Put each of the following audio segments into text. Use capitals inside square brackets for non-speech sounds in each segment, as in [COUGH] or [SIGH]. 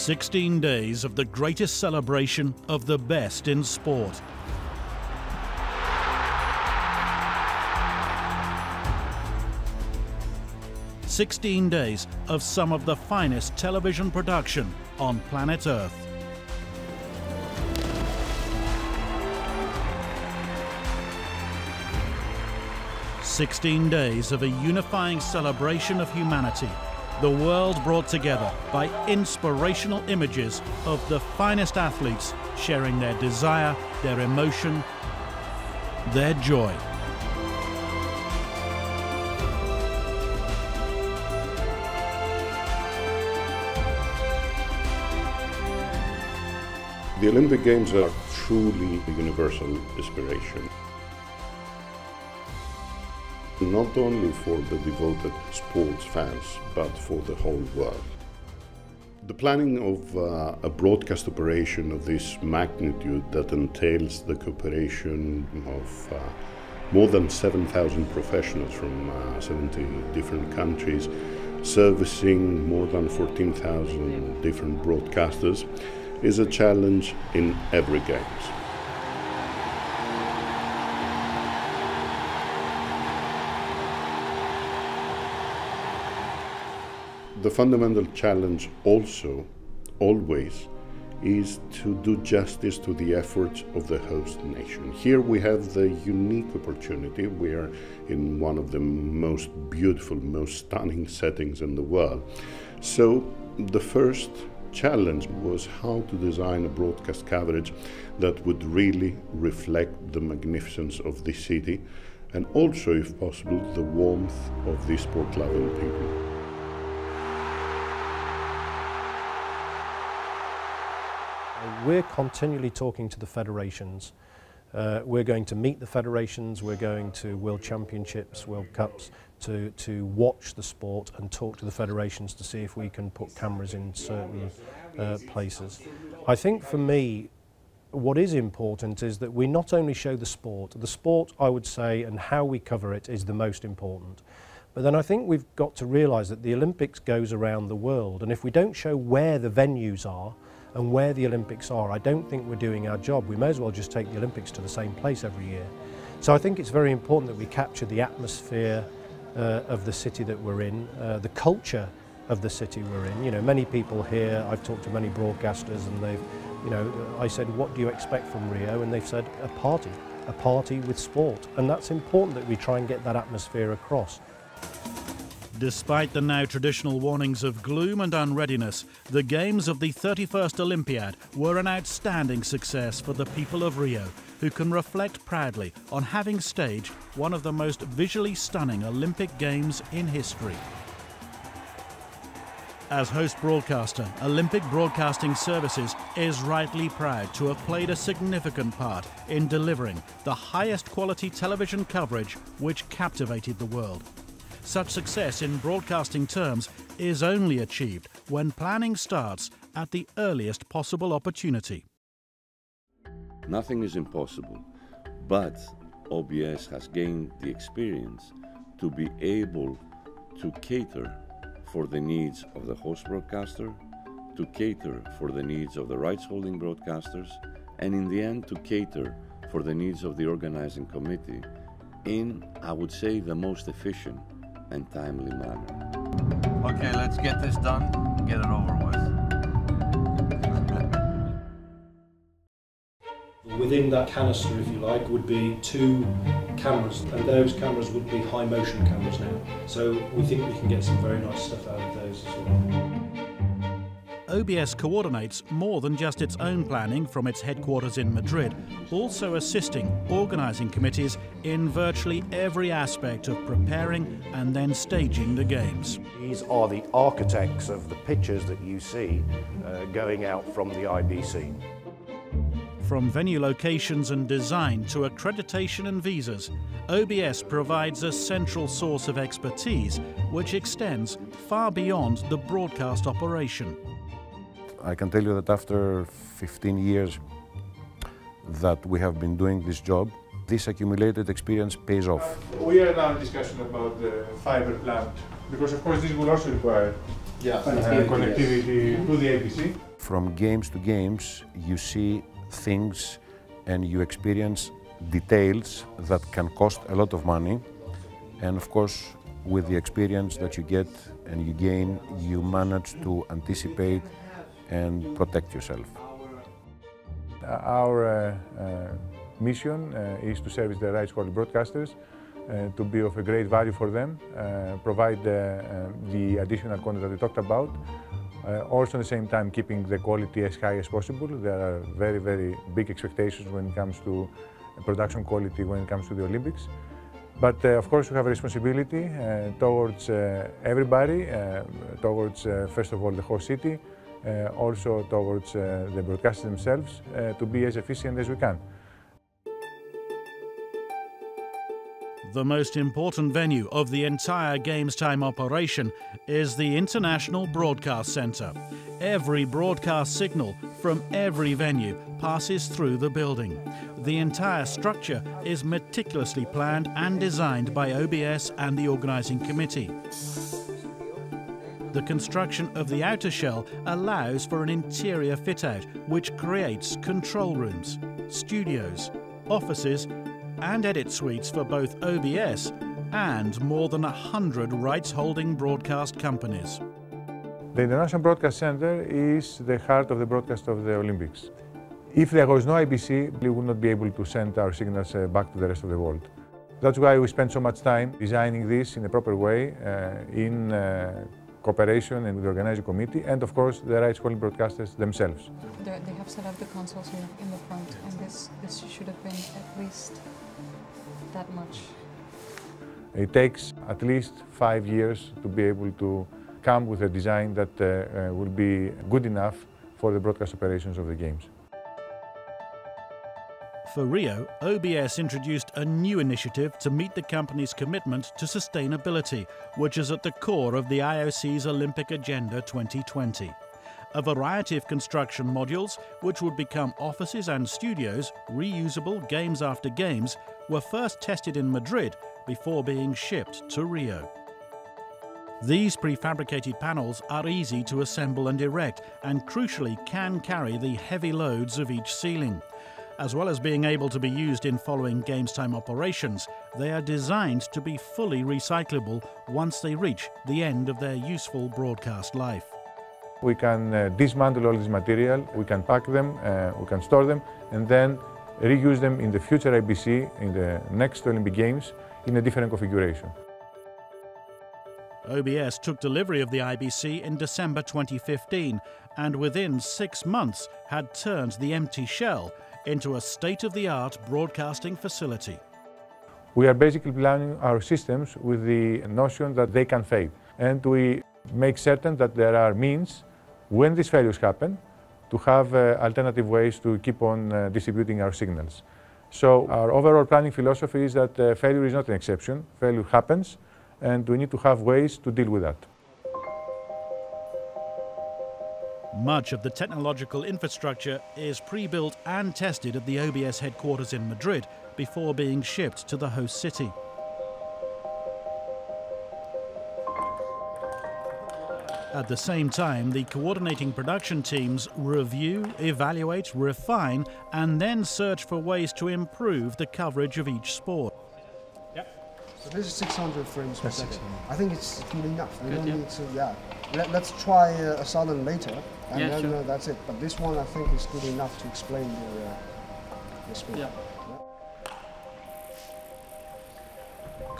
16 days of the greatest celebration of the best in sport. Sixteen days of some of the finest television production on planet Earth. Sixteen days of a unifying celebration of humanity the world brought together by inspirational images of the finest athletes sharing their desire, their emotion, their joy. The Olympic Games are truly a universal inspiration not only for the devoted sports fans, but for the whole world. The planning of uh, a broadcast operation of this magnitude that entails the cooperation of uh, more than 7,000 professionals from uh, 70 different countries, servicing more than 14,000 different broadcasters, is a challenge in every games. The fundamental challenge also, always, is to do justice to the efforts of the host nation. Here we have the unique opportunity. We are in one of the most beautiful, most stunning settings in the world. So the first challenge was how to design a broadcast coverage that would really reflect the magnificence of this city and also, if possible, the warmth of these sport-loving people. We're continually talking to the federations. Uh, we're going to meet the federations, we're going to World Championships, World Cups, to, to watch the sport and talk to the federations to see if we can put cameras in certain uh, places. I think for me, what is important is that we not only show the sport, the sport, I would say, and how we cover it is the most important. But then I think we've got to realise that the Olympics goes around the world, and if we don't show where the venues are, and where the Olympics are, I don't think we're doing our job. We may as well just take the Olympics to the same place every year. So I think it's very important that we capture the atmosphere uh, of the city that we're in, uh, the culture of the city we're in. You know, many people here, I've talked to many broadcasters and they've, you know, I said, what do you expect from Rio? And they've said, a party, a party with sport. And that's important that we try and get that atmosphere across. Despite the now traditional warnings of gloom and unreadiness, the Games of the 31st Olympiad were an outstanding success for the people of Rio, who can reflect proudly on having staged one of the most visually stunning Olympic Games in history. As host broadcaster, Olympic Broadcasting Services is rightly proud to have played a significant part in delivering the highest quality television coverage which captivated the world. Such success in broadcasting terms is only achieved when planning starts at the earliest possible opportunity. Nothing is impossible, but OBS has gained the experience to be able to cater for the needs of the host broadcaster, to cater for the needs of the rights holding broadcasters, and in the end to cater for the needs of the organizing committee in, I would say, the most efficient and timely manner. Okay, let's get this done, get it over with. Within that canister, if you like, would be two cameras, and those cameras would be high motion cameras now. So we think we can get some very nice stuff out of those as well. OBS coordinates more than just its own planning from its headquarters in Madrid, also assisting organising committees in virtually every aspect of preparing and then staging the Games. These are the architects of the pictures that you see uh, going out from the IBC. From venue locations and design to accreditation and visas, OBS provides a central source of expertise which extends far beyond the broadcast operation. I can tell you that after 15 years that we have been doing this job, this accumulated experience pays off. Uh, we are now in discussion about the fiber plant because of course this will also require yeah. uh, connectivity to the IBC. From games to games, you see things and you experience details that can cost a lot of money. And of course, with the experience that you get and you gain, you manage to anticipate and protect yourself. Our uh, uh, mission uh, is to service the rights quality broadcasters, uh, to be of a great value for them, uh, provide the additional content that we talked about, also at the same time keeping the quality as high as possible. There are very, very big expectations when it comes to production quality when it comes to the Olympics. But uh, of course, we have a responsibility uh, towards uh, everybody, towards first of all the whole city, Uh, also towards uh, the broadcasters themselves, uh, to be as efficient as we can. The most important venue of the entire Games Time operation is the International Broadcast Centre. Every broadcast signal from every venue passes through the building. The entire structure is meticulously planned and designed by OBS and the organising committee. The construction of the outer shell allows for an interior fit-out which creates control rooms, studios, offices and edit suites for both OBS and more than 100 rights-holding broadcast companies. The International Broadcast Center is the heart of the broadcast of the Olympics. If there was no IBC, we would not be able to send our signals uh, back to the rest of the world. That's why we spend so much time designing this in a proper way, uh, in uh, cooperation and with the organizing committee, and of course the rights holding broadcasters themselves. They're, they have set up the consoles here in the front, and this, this should have been at least that much? It takes at least five years to be able to come with a design that uh, uh, will be good enough for the broadcast operations of the games. For Rio, OBS introduced a new initiative to meet the company's commitment to sustainability, which is at the core of the IOC's Olympic Agenda 2020 a variety of construction modules, which would become offices and studios, reusable games after games, were first tested in Madrid before being shipped to Rio. These prefabricated panels are easy to assemble and erect and crucially can carry the heavy loads of each ceiling. As well as being able to be used in following games time operations, they are designed to be fully recyclable once they reach the end of their useful broadcast life. We can uh, dismantle all this material, we can pack them, uh, we can store them, and then reuse them in the future IBC, in the next Olympic Games, in a different configuration. OBS took delivery of the IBC in December 2015 and within six months had turned the empty shell into a state-of-the-art broadcasting facility. We are basically planning our systems with the notion that they can fail. And we make certain that there are means when these failures happen, to have uh, alternative ways to keep on uh, distributing our signals. So our overall planning philosophy is that uh, failure is not an exception. Failure happens, and we need to have ways to deal with that. Much of the technological infrastructure is pre-built and tested at the OBS headquarters in Madrid before being shipped to the host city. At the same time, the coordinating production teams review, evaluate, refine, and then search for ways to improve the coverage of each sport. Yep. So this is 600 frames per second. I think it's good enough. We good, don't yeah. need to, yeah. Let, us try uh, a southern later, and yeah, then sure. uh, that's it. But this one I think is good enough to explain the, uh, the sport. Yeah.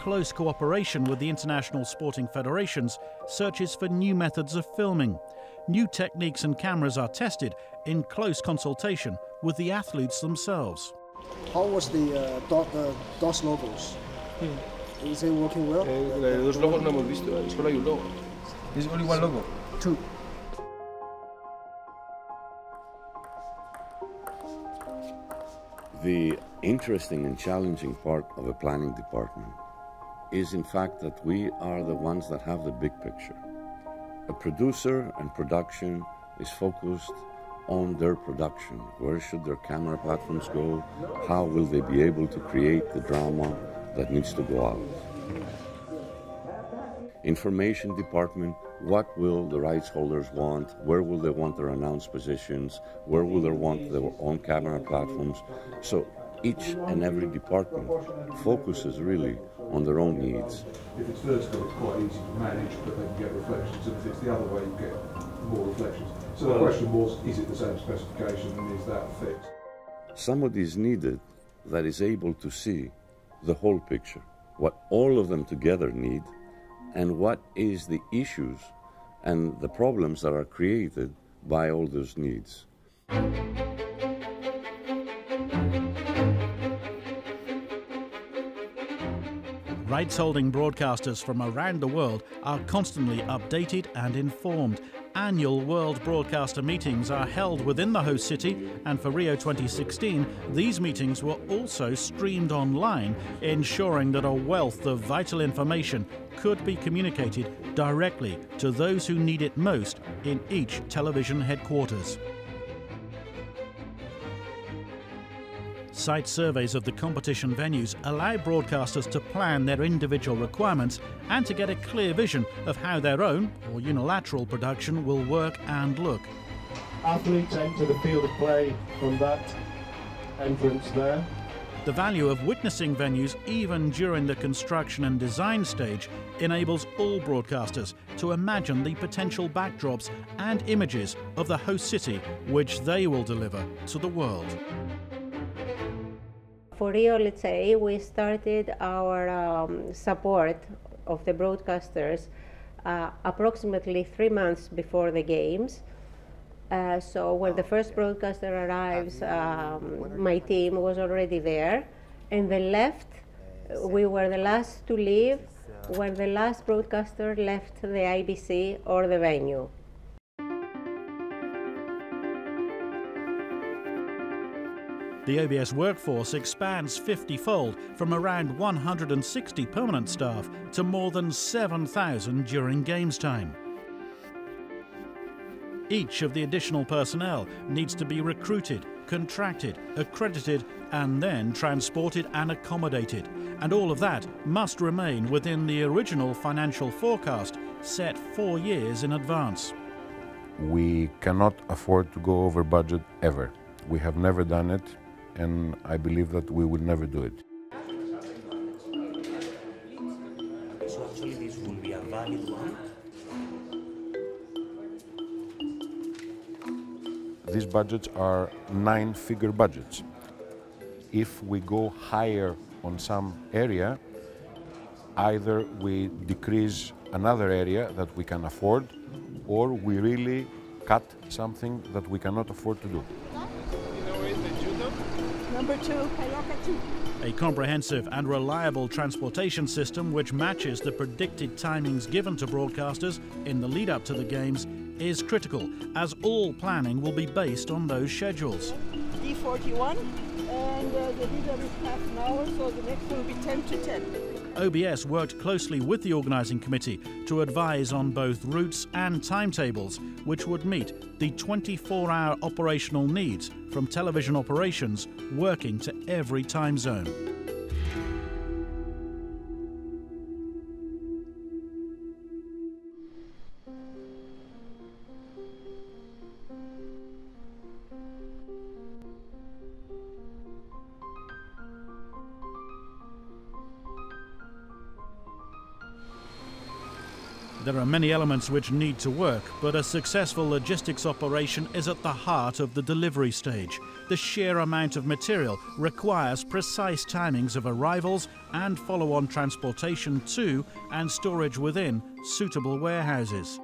close cooperation with the international sporting federations, searches for new methods of filming. New techniques and cameras are tested in close consultation with the athletes themselves. How was the uh, dot, uh, DOS logos? Hmm. Is it working well? Eh, dos logos no hemos visto, solo hay un logo. There's only one logo? Two. The interesting and challenging part of a planning department is in fact that we are the ones that have the big picture. A producer and production is focused on their production. Where should their camera platforms go? How will they be able to create the drama that needs to go out? Information department, what will the rights holders want, where will they want their announced positions, where will they want their own camera platforms. So each and every department focuses really on their own needs. If it's vertical, it's quite easy to manage, but they can get reflections, and if it's the other way, you get more reflections. So the question was, is it the same specification, and is that fixed? Somebody is needed that is able to see the whole picture, what all of them together need, and what is the issues and the problems that are created by all those needs. Rights holding broadcasters from around the world are constantly updated and informed. Annual World Broadcaster meetings are held within the host city, and for Rio 2016, these meetings were also streamed online, ensuring that a wealth of vital information could be communicated directly to those who need it most in each television headquarters. Site surveys of the competition venues allow broadcasters to plan their individual requirements and to get a clear vision of how their own or unilateral production will work and look. Athletes enter the field of play from that entrance there. The value of witnessing venues, even during the construction and design stage, enables all broadcasters to imagine the potential backdrops and images of the host city which they will deliver to the world for Rio, let's say, we started our um, support of the broadcasters uh, approximately three months before the games. Uh, so when the first broadcaster arrives, um, my team was already there, and they left, we were the last to leave when the last broadcaster left the IBC or the venue. The OBS workforce expands 50 fold from around 160 permanent staff to more than 7,000 during games time. Each of the additional personnel needs to be recruited, contracted, accredited, and then transported and accommodated. And all of that must remain within the original financial forecast set four years in advance. We cannot afford to go over budget ever. We have never done it and I believe that we will never do it. So actually this will be a valid one. These budgets are nine-figure budgets. If we go higher on some area, either we decrease another area that we can afford, or we really cut something that we cannot afford to do. Number two. A comprehensive and reliable transportation system which matches the predicted timings given to broadcasters in the lead up to the games is critical, as all planning will be based on those schedules. D41, and uh, the lead up is half an hour, so the next one will be 10 to 10. OBS worked closely with the organising committee to advise on both routes and timetables which would meet the 24 hour operational needs from television operations working to every time zone. There are many elements which need to work, but a successful logistics operation is at the heart of the delivery stage. The sheer amount of material requires precise timings of arrivals and follow on transportation to and storage within suitable warehouses.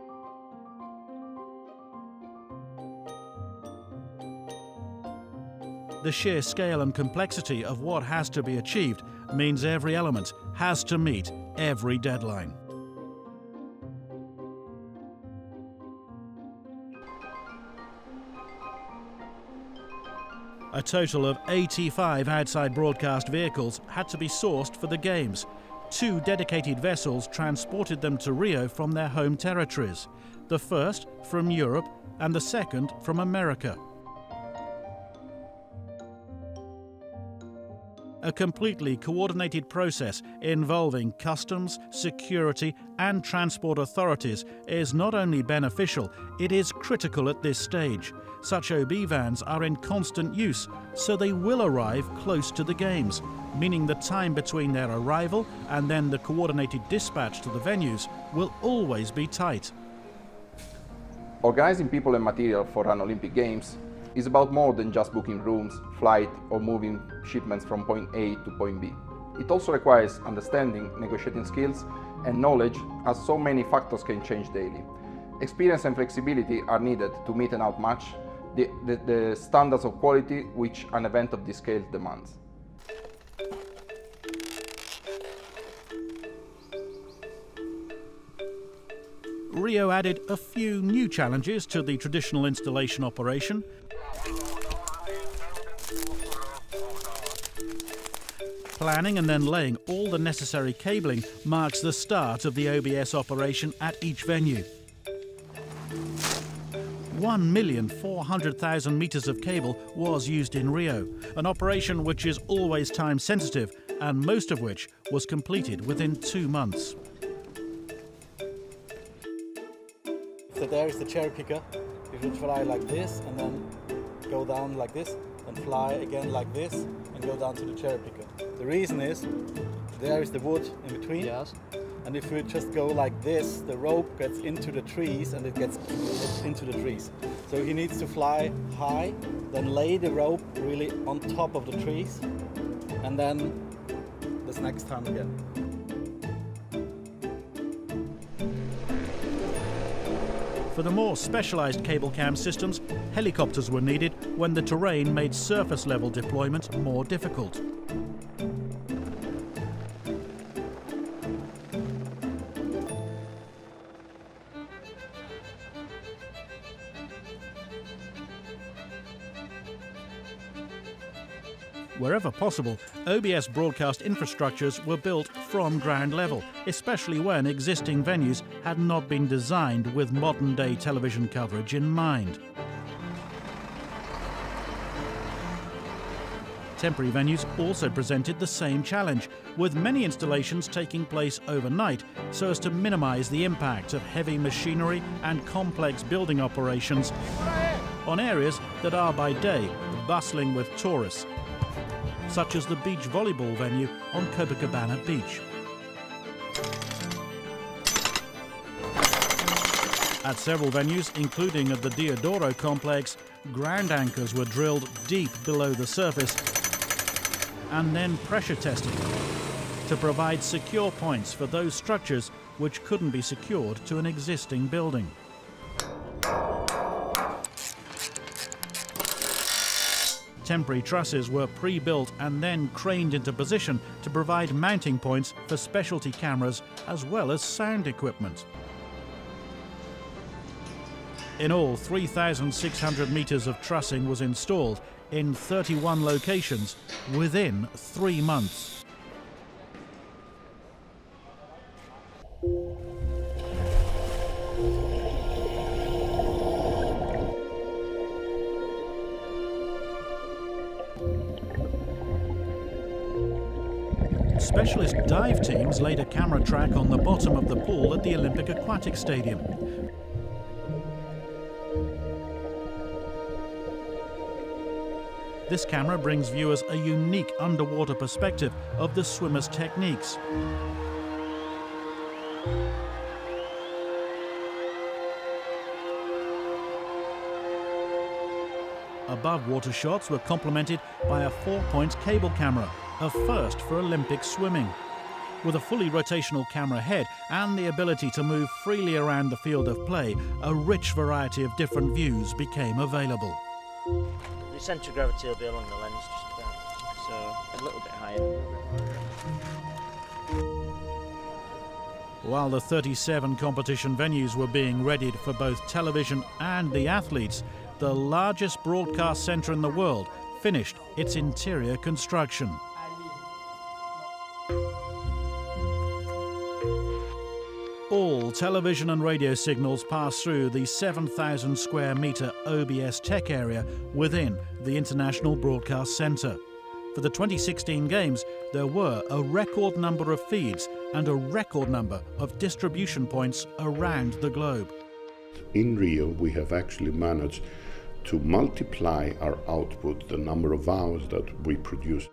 The sheer scale and complexity of what has to be achieved means every element has to meet every deadline. A total of 85 outside broadcast vehicles had to be sourced for the Games. Two dedicated vessels transported them to Rio from their home territories, the first from Europe and the second from America. a completely coordinated process involving customs, security, and transport authorities is not only beneficial, it is critical at this stage. Such OB vans are in constant use, so they will arrive close to the games, meaning the time between their arrival and then the coordinated dispatch to the venues will always be tight. Organizing people and material for an Olympic Games is about more than just booking rooms, flight, or moving shipments from point A to point B. It also requires understanding, negotiating skills, and knowledge as so many factors can change daily. Experience and flexibility are needed to meet and outmatch the, the, the standards of quality which an event of this scale demands. Rio added a few new challenges to the traditional installation operation. Planning and then laying all the necessary cabling marks the start of the OBS operation at each venue. 1,400,000 metres of cable was used in Rio, an operation which is always time sensitive and most of which was completed within two months. So there is the cherry picker. You should fly like this and then go down like this and fly again like this and go down to the cherry picker. The reason is there is the wood in between. Yes. And if we just go like this, the rope gets into the trees and it gets into the trees. So he needs to fly high, then lay the rope really on top of the trees, and then this next time again. For the more specialised cable cam systems, helicopters were needed when the terrain made surface level deployment more difficult. Wherever possible, OBS broadcast infrastructures were built from ground level, especially when existing venues had not been designed with modern day television coverage in mind. Temporary venues also presented the same challenge, with many installations taking place overnight so as to minimise the impact of heavy machinery and complex building operations on areas that are by day bustling with tourists such as the beach volleyball venue on Copacabana Beach. At several venues, including at the Deodoro complex, ground anchors were drilled deep below the surface and then pressure tested to provide secure points for those structures which couldn't be secured to an existing building. Temporary trusses were pre-built and then craned into position to provide mounting points for specialty cameras as well as sound equipment. In all, 3,600 metres of trussing was installed in 31 locations within three months. Specialist dive teams laid a camera track on the bottom of the pool at the Olympic Aquatic Stadium. This camera brings viewers a unique underwater perspective of the swimmer's techniques. Above water shots were complemented by a four-point cable camera a first for Olympic swimming. With a fully rotational camera head and the ability to move freely around the field of play, a rich variety of different views became available. The centre of gravity will be along the lens just about, so a little bit higher. While the 37 competition venues were being readied for both television and the athletes, the largest broadcast centre in the world finished its interior construction. Television and radio signals pass through the 7,000 square metre OBS tech area within the International Broadcast Centre. For the 2016 Games, there were a record number of feeds and a record number of distribution points around the globe. In Rio, we have actually managed to multiply our output, the number of hours that we produce.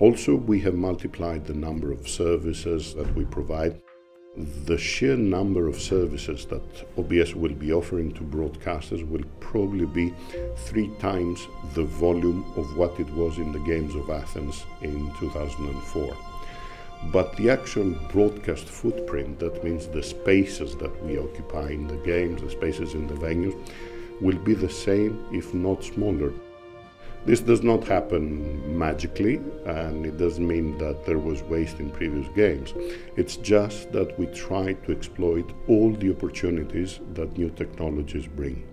Also, we have multiplied the number of services that we provide. The sheer number of services that OBS will be offering to broadcasters will probably be three times the volume of what it was in the Games of Athens in 2004. But the actual broadcast footprint, that means the spaces that we occupy in the games, the spaces in the venues, will be the same, if not smaller. This does not happen magically, and it doesn't mean that there was waste in previous games. It's just that we try to exploit all the opportunities that new technologies bring.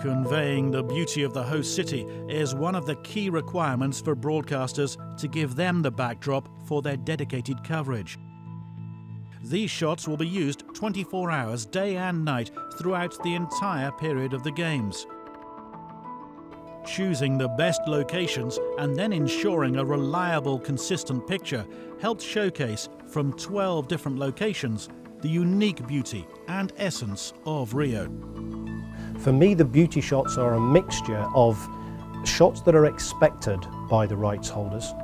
Conveying the beauty of the host city is one of the key requirements for broadcasters to give them the backdrop for their dedicated coverage. These shots will be used 24 hours, day and night, throughout the entire period of the Games. Choosing the best locations and then ensuring a reliable, consistent picture helped showcase from 12 different locations the unique beauty and essence of Rio. For me, the beauty shots are a mixture of shots that are expected by the rights holders,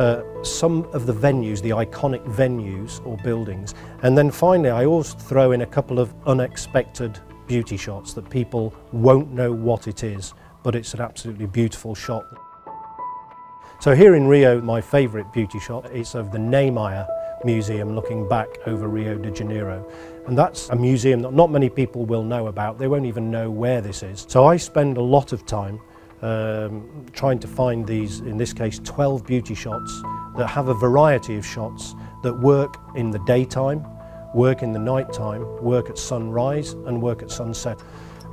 uh, some of the venues, the iconic venues or buildings, and then finally I always throw in a couple of unexpected beauty shots that people won't know what it is, but it's an absolutely beautiful shot. So here in Rio, my favourite beauty shot is of the Niemeyer Museum looking back over Rio de Janeiro. And that's a museum that not many people will know about. They won't even know where this is. So I spend a lot of time um, trying to find these, in this case, 12 beauty shots that have a variety of shots that work in the daytime, work in the nighttime, work at sunrise and work at sunset.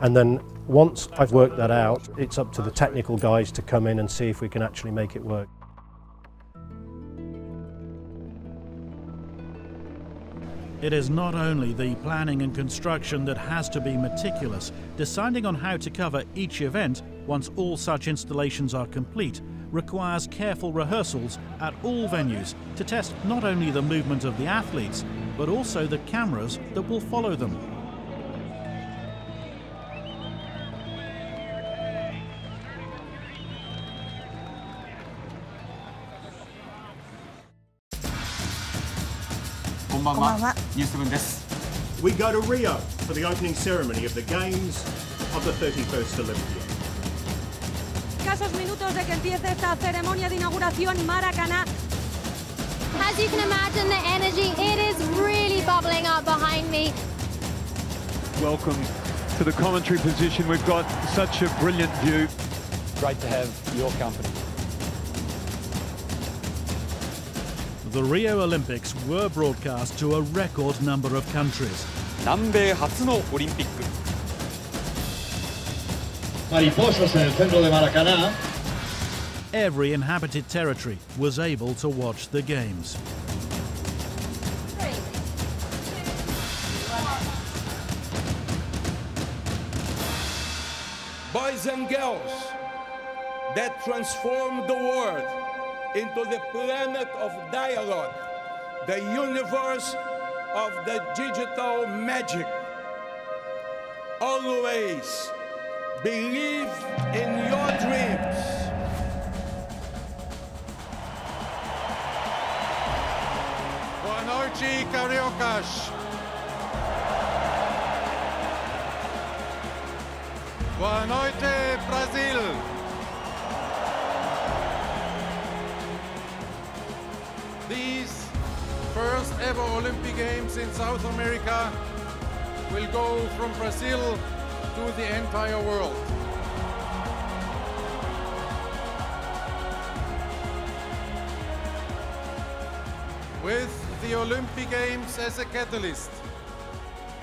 And then once I've worked that out, it's up to the technical guys to come in and see if we can actually make it work. It is not only the planning and construction that has to be meticulous, deciding on how to cover each event once all such installations are complete requires careful rehearsals at all venues to test not only the movement of the athletes, but also the cameras that will follow them. We go to Rio for the opening ceremony of the Games of the 31st Olympia Escasos minutos de que empiece esta ceremonia de inauguración Maracaná. As you can imagine, the energy, it is really bubbling up behind me. Welcome to the commentary position. We've got such a brilliant view. Great to have your company. The Rio Olympics were broadcast to a record number of countries. 南米初のオリンピック Mariposas en el centro de Maracaná. Every inhabited territory was able to watch the games. Boys and girls that transformed the world into the planet of dialogue, the universe of the digital magic. Always believe in your dreams. Boa noite, cariocas. Boa noite, Brasil. These first ever Olympic Games in South America will go from Brazil to the entire world. With the Olympic Games as a catalyst,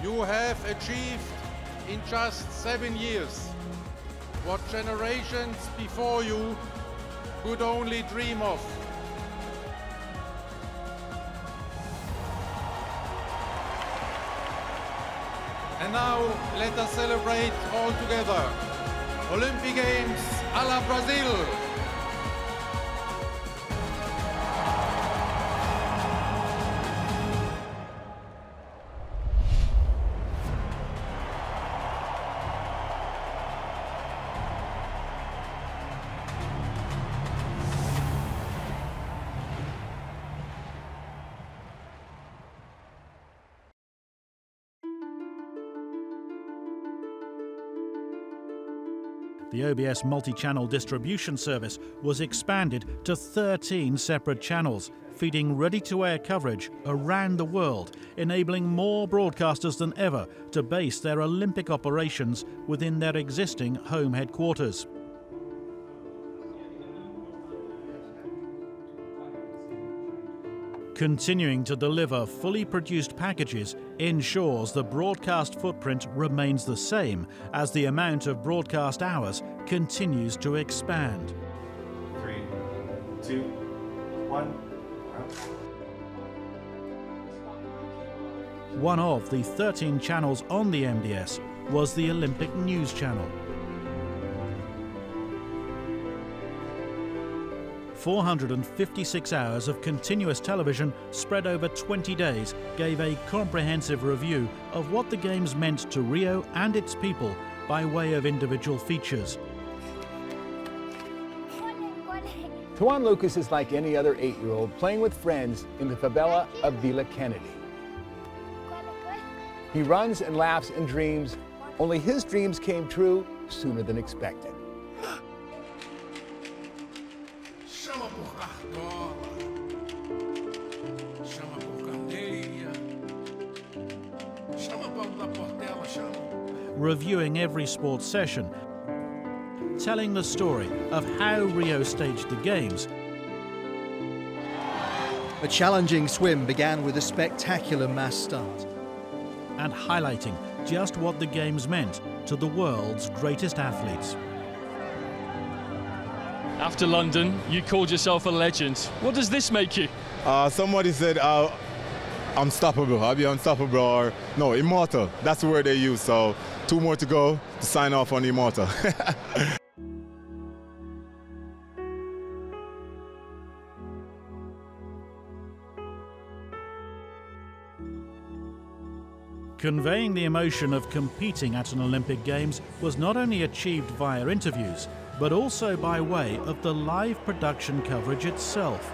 you have achieved in just seven years what generations before you could only dream of. And now let us celebrate all together. Olympic Games a la Brazil. OBS multi channel distribution service was expanded to 13 separate channels, feeding ready to air coverage around the world, enabling more broadcasters than ever to base their Olympic operations within their existing home headquarters. Continuing to deliver fully produced packages ensures the broadcast footprint remains the same as the amount of broadcast hours continues to expand. Three, two, one. One of the 13 channels on the MDS was the Olympic News Channel. 456 hours of continuous television spread over 20 days gave a comprehensive review of what the Games meant to Rio and its people by way of individual features. Juan Lucas is like any other eight-year-old playing with friends in the favela of Vila Kennedy. He runs and laughs and dreams, only his dreams came true sooner than expected. Por chama por candeia, chama Paulo da Portela, chama. reviewing every sports session, telling the story of how Rio staged the Games, A challenging swim began with a spectacular mass start. and highlighting just what the Games meant to the world's greatest athletes. After London, you called yourself a legend. What does this make you? Uh, somebody said uh, unstoppable. I'll be unstoppable or no, immortal. That's the word they use. So two more to go to sign off on immortal. [LAUGHS] Conveying the emotion of competing at an Olympic Games was not only achieved via interviews, but also by way of the live production coverage itself.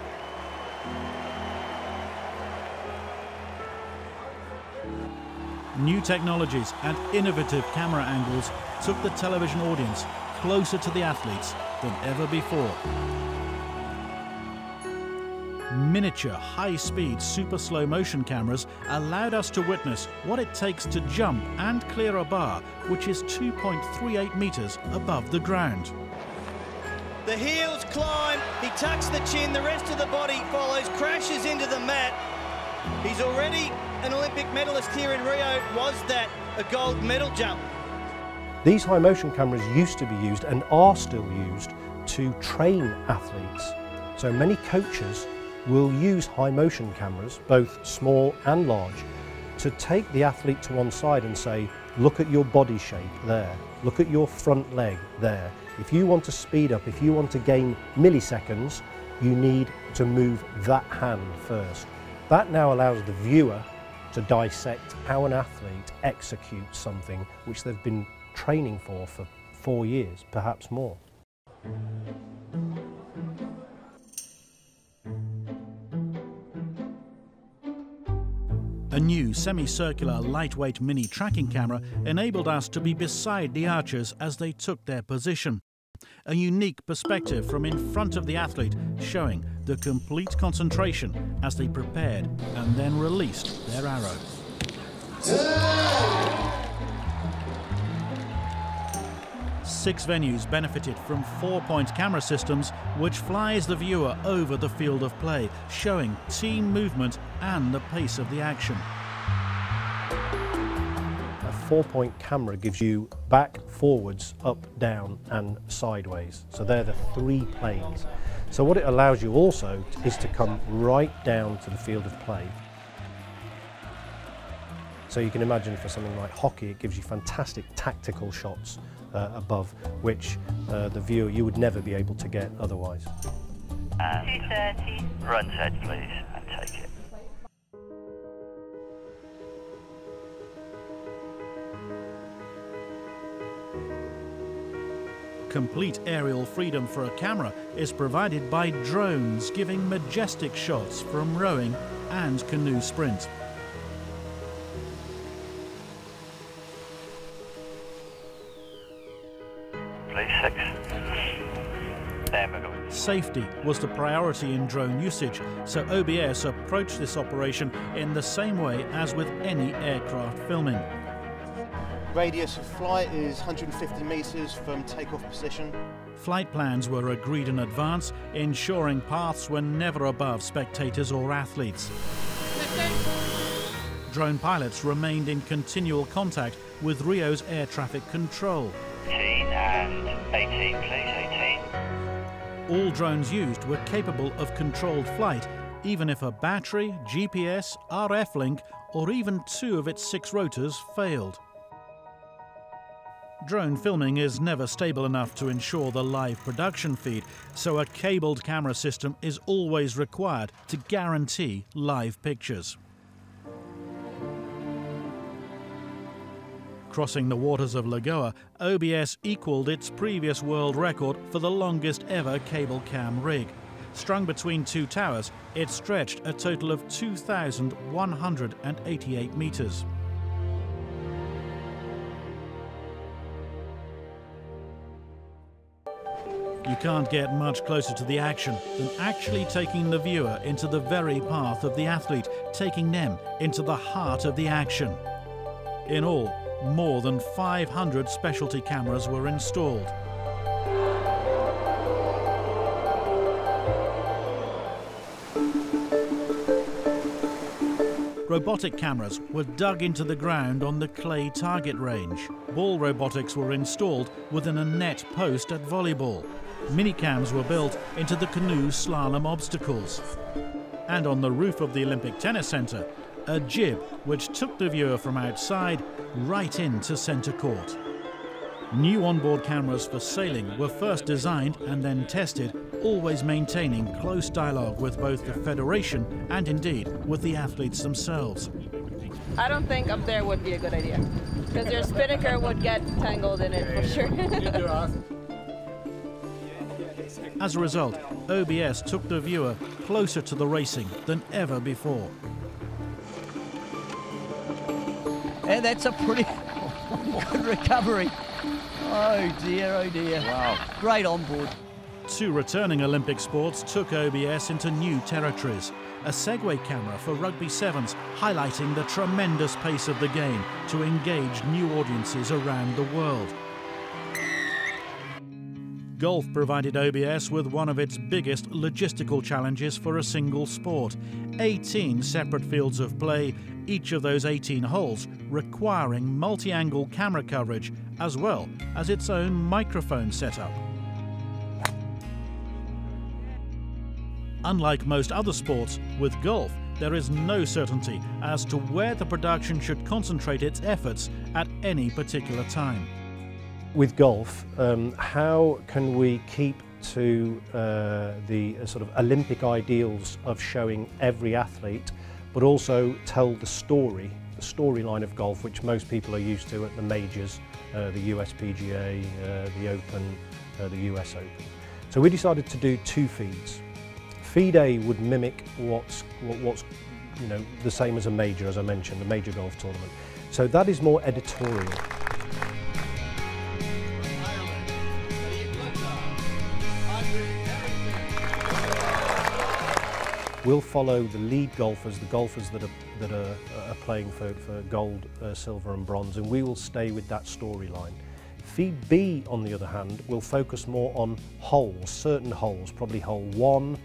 New technologies and innovative camera angles took the television audience closer to the athletes than ever before. Miniature, high speed, super slow motion cameras allowed us to witness what it takes to jump and clear a bar which is 2.38 metres above the ground. The heels climb, he tucks the chin, the rest of the body follows, crashes into the mat. He's already an Olympic medalist here in Rio. Was that a gold medal jump? These high motion cameras used to be used and are still used to train athletes. So many coaches will use high motion cameras, both small and large, to take the athlete to one side and say, look at your body shape there, look at your front leg there. If you want to speed up, if you want to gain milliseconds, you need to move that hand first. That now allows the viewer to dissect how an athlete executes something which they've been training for for four years, perhaps more. A new semicircular lightweight mini tracking camera enabled us to be beside the archers as they took their position. A unique perspective from in front of the athlete showing the complete concentration as they prepared and then released their arrow. Six venues benefited from four-point camera systems which flies the viewer over the field of play, showing team movement and the pace of the action. A four-point camera gives you back, forwards, up, down and sideways. So they're the three planes. So what it allows you also is to come right down to the field of play. So you can imagine for something like hockey, it gives you fantastic tactical shots above, which uh, the viewer you would never be able to get otherwise. And 230. Run set, please, and take it. Complete aerial freedom for a camera is provided by drones giving majestic shots from rowing and canoe sprint. Safety was the priority in drone usage, so OBS approached this operation in the same way as with any aircraft filming. Radius of flight is 150 metres from takeoff position. Flight plans were agreed in advance, ensuring paths were never above spectators or athletes. Drone pilots remained in continual contact with Rio's air traffic control. 18 and 18, please, 18 all drones used were capable of controlled flight, even if a battery, GPS, RF link, or even two of its six rotors failed. Drone filming is never stable enough to ensure the live production feed, so a cabled camera system is always required to guarantee live pictures. Crossing the waters of Lagoa, OBS equalled its previous world record for the longest ever cable cam rig. Strung between two towers, it stretched a total of 2,188 metres. You can't get much closer to the action than actually taking the viewer into the very path of the athlete, taking them into the heart of the action. In all, more than 500 specialty cameras were installed. Robotic cameras were dug into the ground on the clay target range. Ball robotics were installed within a net post at volleyball. Minicams were built into the canoe slalom obstacles. And on the roof of the Olympic Tennis Centre, a jib which took the viewer from outside right into centre court. New onboard cameras for sailing were first designed and then tested, always maintaining close dialogue with both the Federation and indeed with the athletes themselves. I don't think up there would be a good idea because your spinnaker would get tangled in it for sure. [LAUGHS] As a result, OBS took the viewer closer to the racing than ever before. And that's a pretty [LAUGHS] good recovery. Oh dear, oh dear. Wow. Great on board. Two returning Olympic sports took OBS into new territories. A Segway camera for rugby sevens, highlighting the tremendous pace of the game to engage new audiences around the world. Golf provided OBS with one of its biggest logistical challenges for a single sport 18 separate fields of play, each of those 18 holes requiring multi angle camera coverage as well as its own microphone setup. Unlike most other sports, with golf, there is no certainty as to where the production should concentrate its efforts at any particular time with golf, um, how can we keep to uh, the uh, sort of Olympic ideals of showing every athlete, but also tell the story, the storyline of golf, which most people are used to at the majors, uh, the USPGA, uh, the Open, uh, the US Open. So we decided to do two feeds. Feed A would mimic what's, what, what's you know, the same as a major, as I mentioned, a major golf tournament. So that is more editorial. We'll follow the lead golfers, the golfers that are, that are, are playing for, for gold, uh, silver and bronze, and we will stay with that storyline. Feed B, on the other hand, will focus more on holes, certain holes, probably hole 1,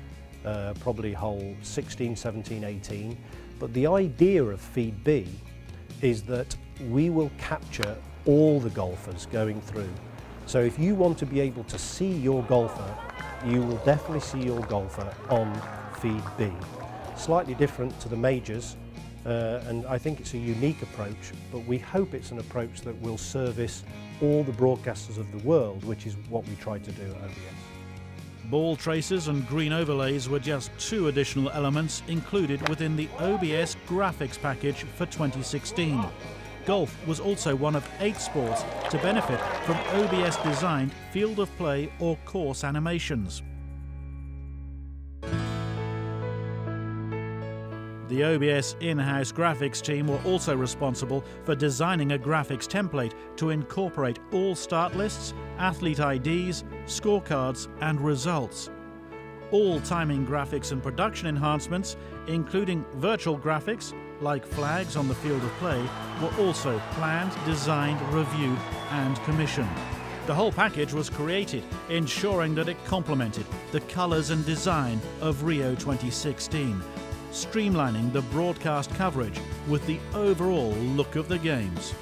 uh, probably hole 16, 17, 18. But the idea of Feed B is that we will capture all the golfers going through. So if you want to be able to see your golfer, you will definitely see your golfer on feed B. Slightly different to the majors, Uh, and I think it's a unique approach, but we hope it's an approach that will service all the broadcasters of the world, which is what we try to do at OBS. Ball traces and green overlays were just two additional elements included within the OBS graphics package for 2016. Golf was also one of eight sports to benefit from OBS designed field of play or course animations. The OBS in-house graphics team were also responsible for designing a graphics template to incorporate all start lists, athlete IDs, scorecards and results. All timing graphics and production enhancements, including virtual graphics, like flags on the field of play, were also planned, designed, reviewed and commissioned. The whole package was created, ensuring that it complemented the colours and design of Rio 2016 streamlining the broadcast coverage with the overall look of the Games.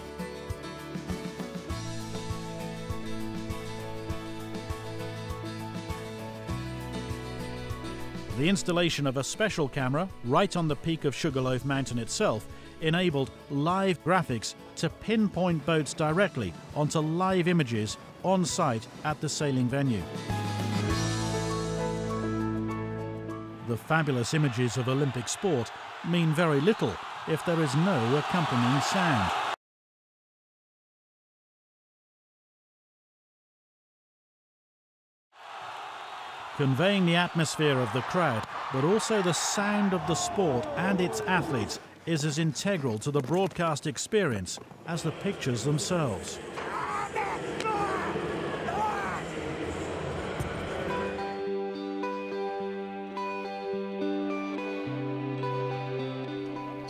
The installation of a special camera right on the peak of Sugarloaf Mountain itself enabled live graphics to pinpoint boats directly onto live images on site at the sailing venue. The fabulous images of Olympic sport mean very little if there is no accompanying sound. Conveying the atmosphere of the crowd, but also the sound of the sport and its athletes is as integral to the broadcast experience as the pictures themselves.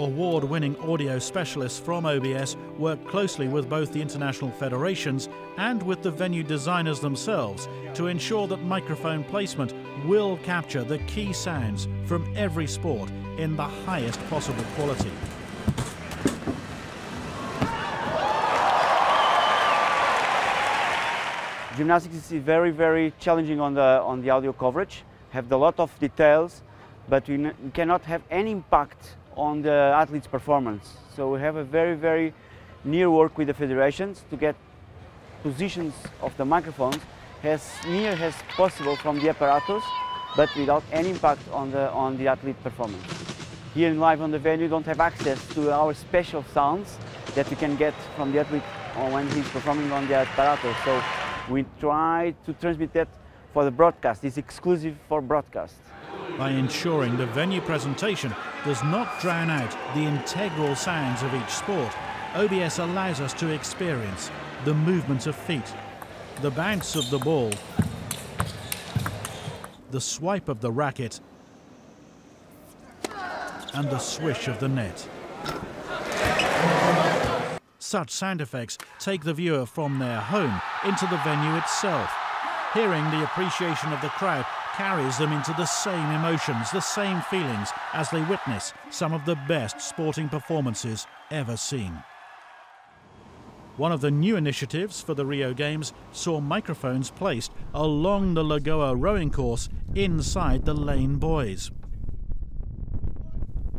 Award winning audio specialists from OBS work closely with both the international federations and with the venue designers themselves to ensure that microphone placement will capture the key sounds from every sport in the highest possible quality. Gymnastics is very, very challenging on the, on the audio coverage, have a lot of details, but we, we cannot have any impact on the athlete's performance. So we have a very, very near work with the federations to get positions of the microphones as near as possible from the apparatus, but without any impact on the, on the athlete performance. Here in live on the venue, don't have access to our special sounds that we can get from the athlete when he's performing on the apparatus. So we try to transmit that for the broadcast. It's exclusive for broadcast by ensuring the venue presentation does not drown out the integral sounds of each sport. OBS allows us to experience the movement of feet, the bounce of the ball, the swipe of the racket, and the swish of the net. Such sound effects take the viewer from their home into the venue itself. Hearing the appreciation of the crowd carries them into the same emotions, the same feelings as they witness some of the best sporting performances ever seen. One of the new initiatives for the Rio Games saw microphones placed along the Lagoa rowing course inside the lane buoys.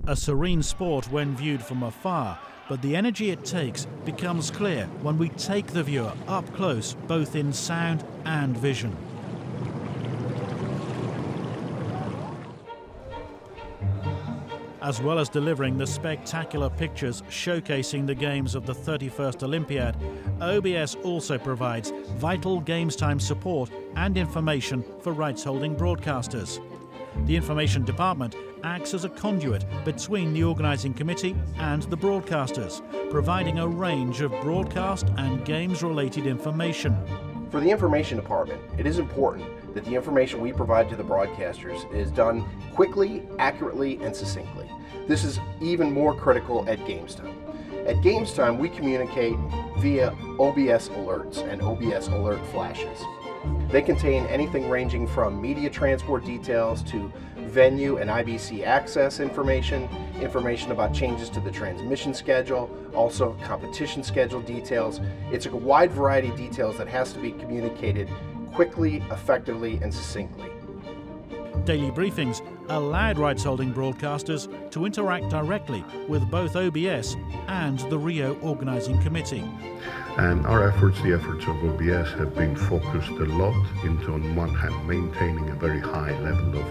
A serene sport when viewed from afar, but the energy it takes becomes clear when we take the viewer up close, both in sound and vision. As well as delivering the spectacular pictures showcasing the games of the 31st Olympiad, OBS also provides vital games time support and information for rights holding broadcasters. The Information Department acts as a conduit between the organising committee and the broadcasters, providing a range of broadcast and games related information. For the Information Department, it is important that the information we provide to the broadcasters is done quickly, accurately, and succinctly. This is even more critical at games time. At games time, we communicate via OBS alerts and OBS alert flashes. They contain anything ranging from media transport details to venue and IBC access information, information about changes to the transmission schedule, also competition schedule details. It's a wide variety of details that has to be communicated quickly, effectively, and succinctly. Daily briefings allowed rights holding broadcasters to interact directly with both OBS and the Rio Organising Committee. And our efforts, the efforts of OBS, have been focused a lot into, on one hand, maintaining a very high level of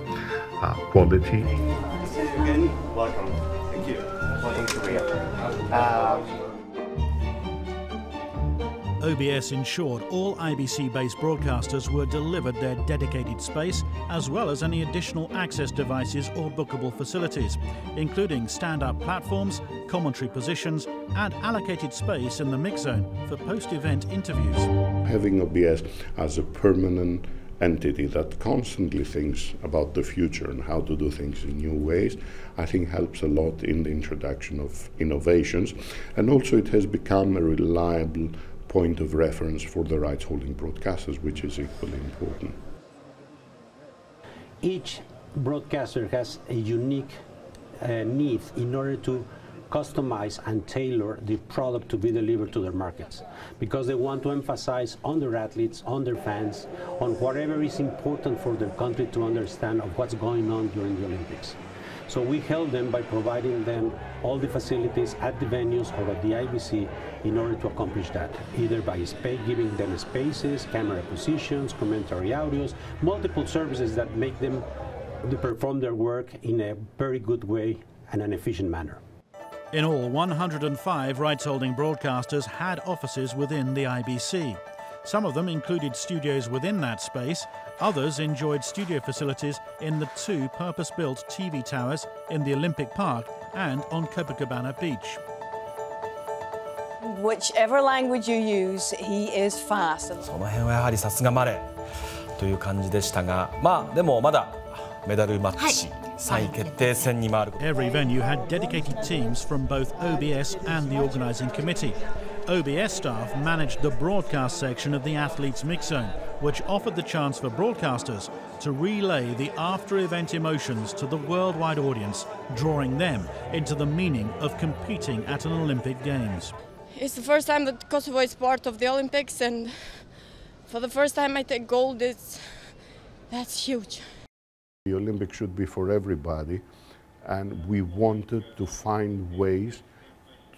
uh, quality. Again, welcome. Thank you. Welcome to Rio. Uh, OBS ensured all IBC based broadcasters were delivered their dedicated space, as well as any additional access devices or bookable facilities, including stand up platforms, commentary positions, and allocated space in the mix zone for post event interviews. Having OBS as a permanent entity that constantly thinks about the future and how to do things in new ways, I think helps a lot in the introduction of innovations. And also, it has become a reliable point of reference for the rights holding broadcasters, which is equally important. Each broadcaster has a unique uh, need in order to customize and tailor the product to be delivered to their markets because they want to emphasize on their athletes, on their fans, on whatever is important for their country to understand of what's going on during the Olympics. So we help them by providing them all the facilities at the venues or at the IBC in order to accomplish that, either by giving them spaces, camera positions, commentary audios, multiple services that make them perform their work in a very good way and an efficient manner. In all, 105 rights holding broadcasters had offices within the IBC. Some of them included studios within that space, others enjoyed studio facilities in the two purpose built TV towers in the Olympic Park and on Copacabana Beach. Whichever language you use, he is fast. その辺はやはりさすがマレーという感じでしたが、まあでもまだメダルマッチ。3位決定戦に回る Every venue had dedicated teams from both OBS and the organising committee. OBS staff managed the broadcast section of the athletes' mix zone, which offered the chance for broadcasters to relay the after event emotions to the worldwide audience, drawing them into the meaning of competing at an Olympic Games. It's the first time that Kosovo is part of the Olympics, and for the first time I take gold. It's, that's huge. The Olympics should be for everybody, and we wanted to find ways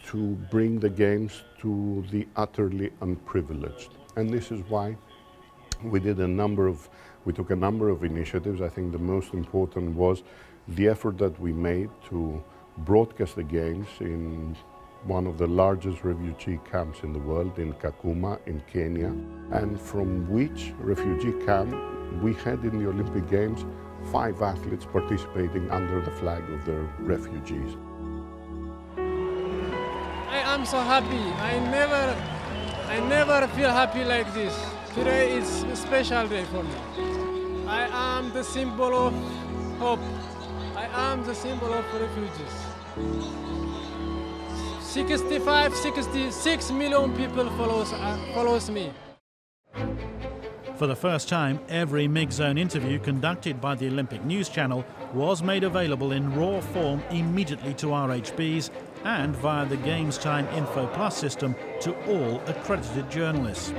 to bring the games to the utterly unprivileged. And this is why we did a number of, we took a number of initiatives. I think the most important was the effort that we made to broadcast the games in one of the largest refugee camps in the world, in Kakuma, in Kenya, and from which refugee camp we had in the Olympic Games five athletes participating under the flag of the refugees. I'm so happy. I never, I never feel happy like this. Today is a special day for me. I am the symbol of hope. I am the symbol of refugees. 65, 66 million people follows, uh, follows me. For the first time, every mix zone interview conducted by the Olympic News Channel was made available in raw form immediately to RHBs and via the Games Time Info Plus system to all accredited journalists.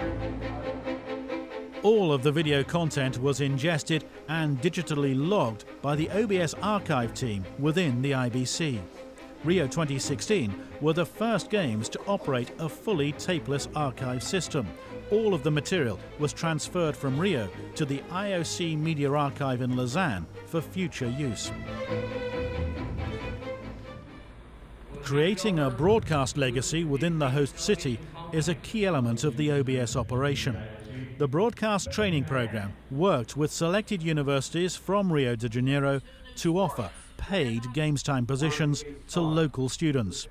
All of the video content was ingested and digitally logged by the OBS archive team within the IBC. Rio 2016 were the first games to operate a fully tapeless archive system. All of the material was transferred from Rio to the IOC Media Archive in Lausanne for future use. Creating a broadcast legacy within the host city is a key element of the OBS operation. The broadcast training program worked with selected universities from Rio de Janeiro to offer paid games time positions to local students.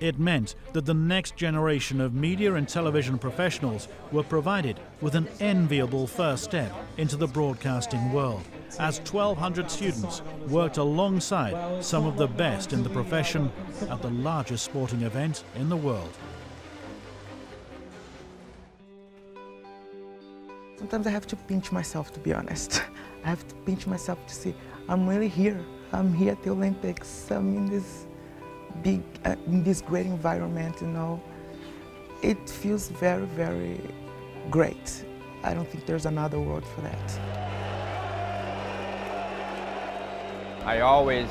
It meant that the next generation of media and television professionals were provided with an enviable first step into the broadcasting world, as 1,200 students worked alongside some of the best in the profession at the largest sporting event in the world. Sometimes I have to pinch myself, to be honest. [LAUGHS] I have to pinch myself to see I'm really here. I'm here at the Olympics. I'm in this big, uh, in this great environment, you know. It feels very, very great. I don't think there's another word for that. I always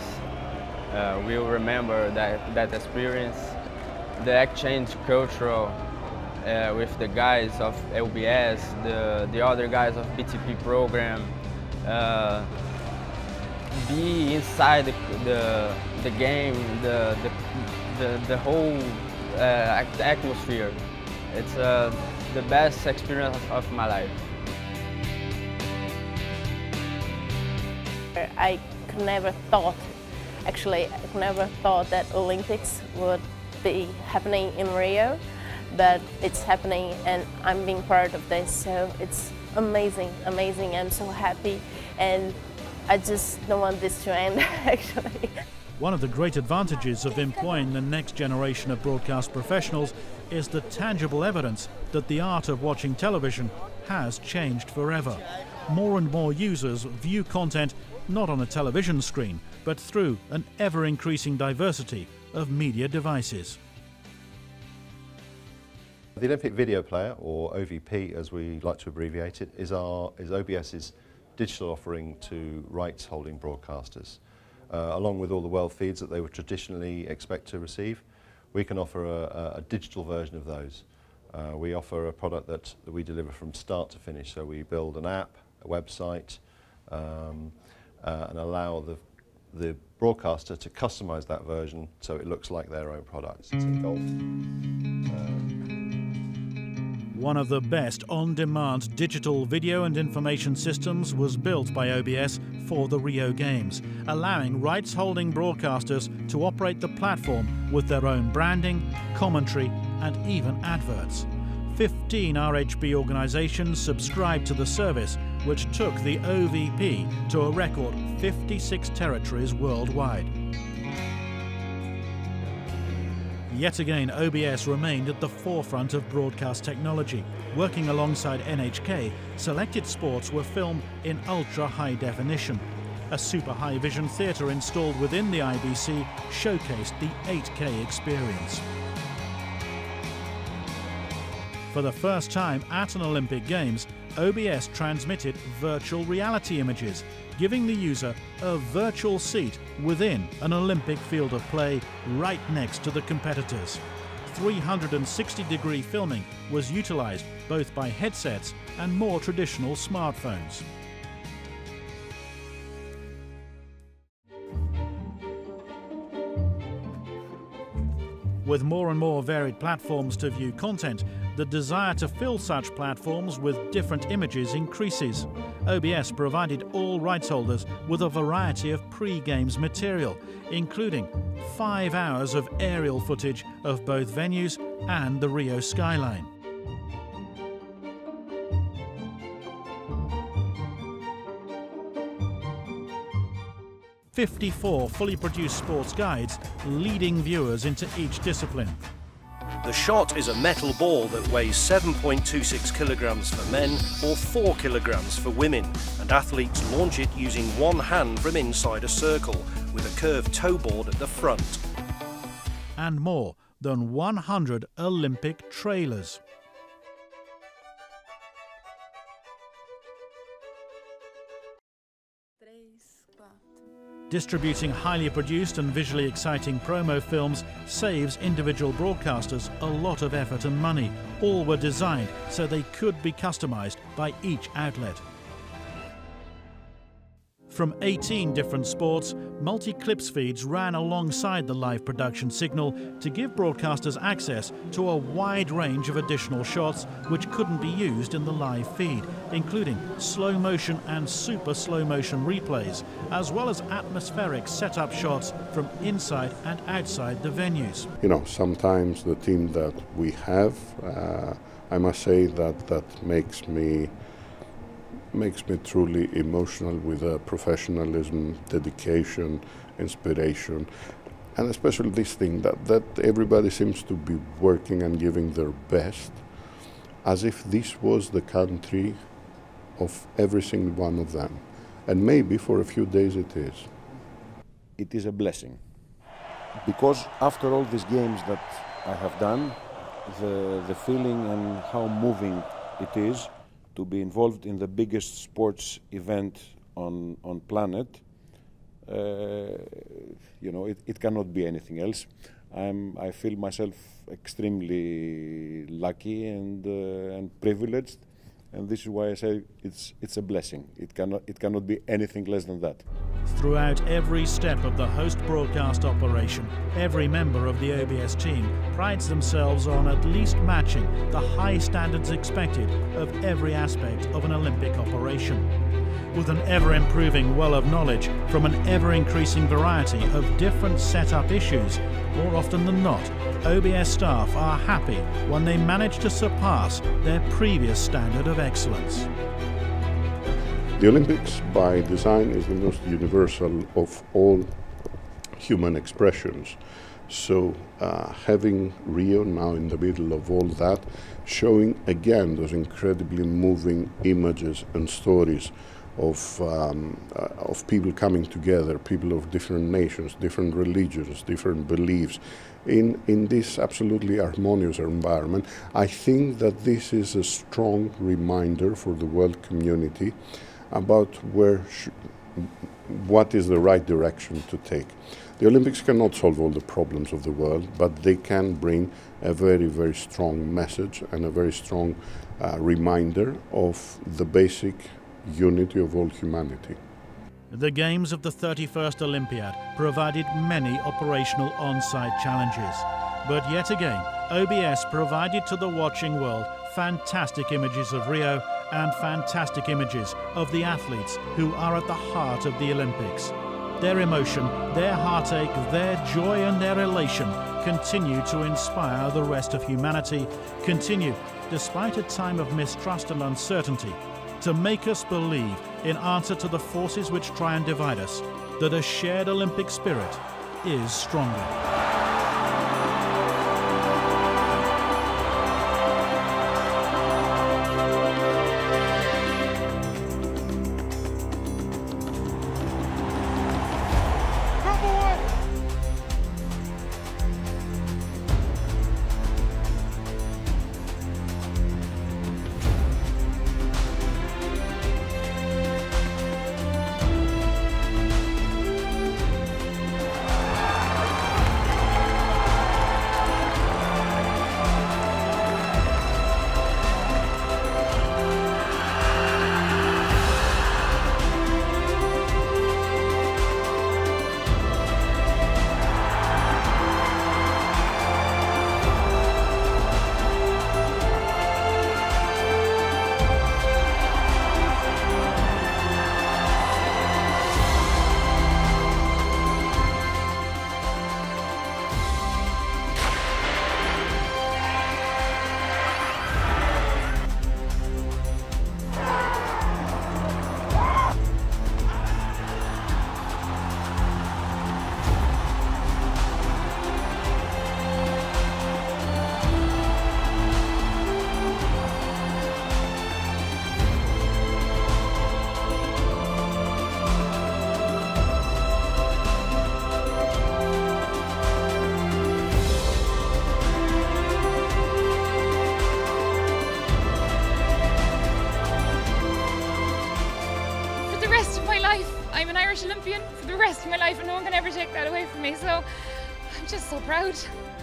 uh, will remember that, that experience, the exchange cultural uh, with the guys of OBS, the, the other guys of BTP program, uh, be inside the, the, the game, the, the, the, the whole uh, atmosphere. It's uh, the best experience of my life. I never thought, actually, I never thought that Olympics would be happening in Rio, but it's happening and I'm being part of this, so it's amazing, amazing. I'm so happy and I just don't want this to end, [LAUGHS] actually. One of the great advantages of employing the next generation of broadcast professionals is the tangible evidence that the art of watching television has changed forever. More and more users view content not on a television screen, but through an ever increasing diversity of media devices. The Olympic Video Player, or OVP as we like to abbreviate it, is, our, is OBS's digital offering to rights holding broadcasters. Uh, along with all the world feeds that they would traditionally expect to receive, we can offer a, a digital version of those. Uh, we offer a product that, that, we deliver from start to finish, so we build an app, a website, um, uh, and allow the, the broadcaster to customize that version so it looks like their own product. golf. One of the best on-demand digital video and information systems was built by OBS for the Rio Games, allowing rights-holding broadcasters to operate the platform with their own branding, commentary and even adverts. 15 RHB organisations subscribed to the service, which took the OVP to a record 56 territories worldwide. Yet again, OBS remained at the forefront of broadcast technology. Working alongside NHK, selected sports were filmed in ultra high definition. A super high vision theatre installed within the IBC showcased the 8K experience. For the first time at an Olympic Games, OBS transmitted virtual reality images, giving the user a virtual seat within an Olympic field of play right next to the competitors. 360 degree filming was utilized both by headsets and more traditional smartphones. With more and more varied platforms to view content, the desire to fill such platforms with different images increases. OBS provided all rights holders with a variety of pre-games material, including five hours of aerial footage of both venues and the Rio skyline. Fifty-four fully produced sports guides leading viewers into each discipline. The shot is a metal ball that weighs 7.26 kilograms for men or 4 kilograms for women, and athletes launch it using one hand from inside a circle with a curved toe board at the front. And more than 100 Olympic trailers. Distributing highly produced and visually exciting promo films saves individual broadcasters a lot of effort and money. All were designed so they could be customized by each outlet. From 18 different sports, multi-clips feeds ran alongside the live production signal to give broadcasters access to a wide range of additional shots which couldn't be used in the live feed, including slow motion and super slow motion replays, as well as atmospheric setup shots from inside and outside the venues. You know, sometimes the team that we have, uh, I must say that that makes me makes me truly emotional with uh, professionalism, dedication, inspiration, and especially this thing that, that everybody seems to be working and giving their best as if this was the country of every single one of them. And maybe for a few days it is. It is a blessing. Because after all these games that I have done, the, the feeling and how moving it is to be involved in the biggest sports event on, on planet uh, you know, it, it cannot be anything else. I'm, I feel myself extremely lucky and, uh, and privileged, and this is why I say it's, it's a blessing. It cannot, it cannot be anything less than that. Throughout every step of the host broadcast operation, every member of the OBS team prides themselves on at least matching the high standards expected of every aspect of an Olympic operation with an ever improving well of knowledge from an ever increasing variety of different setup issues, more often than not, OBS staff are happy when they manage to surpass their previous standard of excellence. The Olympics, by design, is the most universal of all human expressions. So, uh, having Rio now in the middle of all that, showing again those incredibly moving images and stories of, um, uh, of people coming together, people of different nations, different religions, different beliefs, in, in this absolutely harmonious environment. I think that this is a strong reminder for the world community about where what is the right direction to take. The Olympics cannot solve all the problems of the world, but they can bring a very, very strong message and a very strong uh, reminder of the basic unity of all humanity. The Games of the 31st Olympiad provided many operational on-site challenges, but yet again, OBS provided to the watching world fantastic images of Rio and fantastic images of the athletes who are at the heart of the Olympics. Their emotion, their heartache, their joy and their elation continue to inspire the rest of humanity, continue, despite a time of mistrust and uncertainty, to make us believe, in answer to the forces which try and divide us, that a shared Olympic spirit is stronger.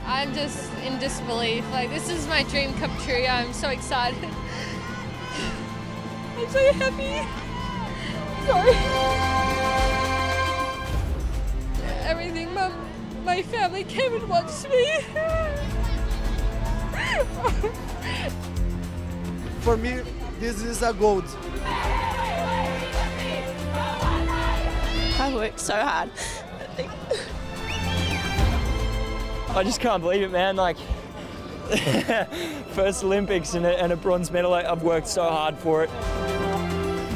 I'm just in disbelief. Like, this is my dream come true. I'm so excited. [LAUGHS] I'm so happy. Sorry. Everything, my, my family came and watched me. [LAUGHS] For me, this is a gold. I worked so hard. I just can't believe it, man. Like, [LAUGHS] first Olympics and a, and a bronze medal. I've worked so hard for it.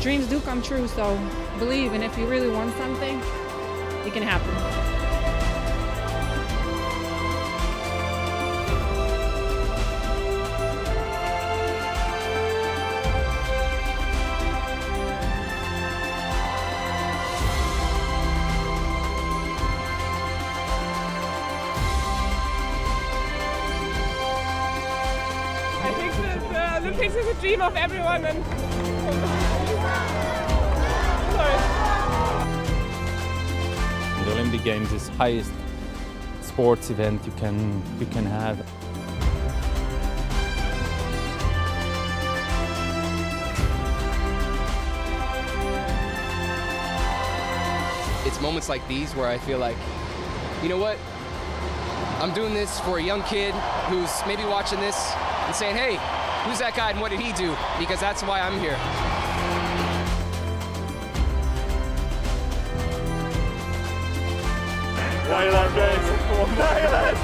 Dreams do come true, so believe, and if you really want something, it can happen. Sorry. Olympic Games is the highest sports event you can you can have. It's moments like these where I feel like, you know what? I'm doing this for a young kid who's maybe watching this and saying, hey, who's that guy and what did he do? Because that's why I'm here. Thailand, guys! Thailand,